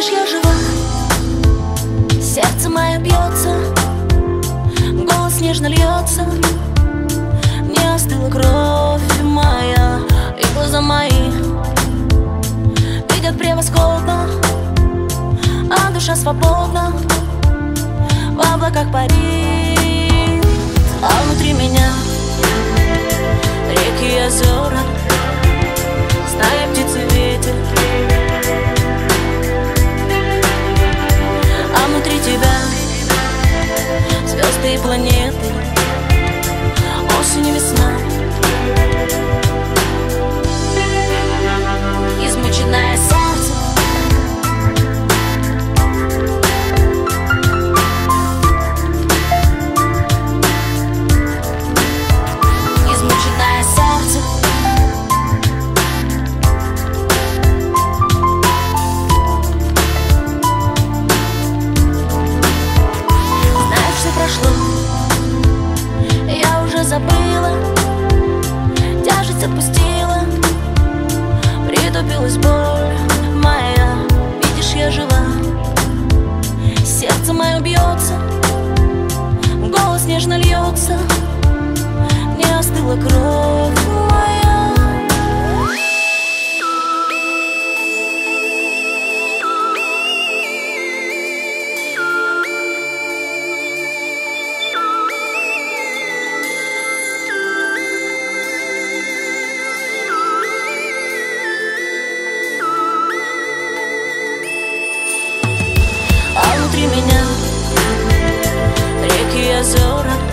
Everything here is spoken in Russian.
видишь, я жива. Сердце мое бьется Голос нежно льется. Не остыла кровь моя И глаза мои Видят превосходно. А душа свободна В облаках парит. А внутри меня Реки и озера. сердца не остыла кровь моя. А внутри меня реки и озера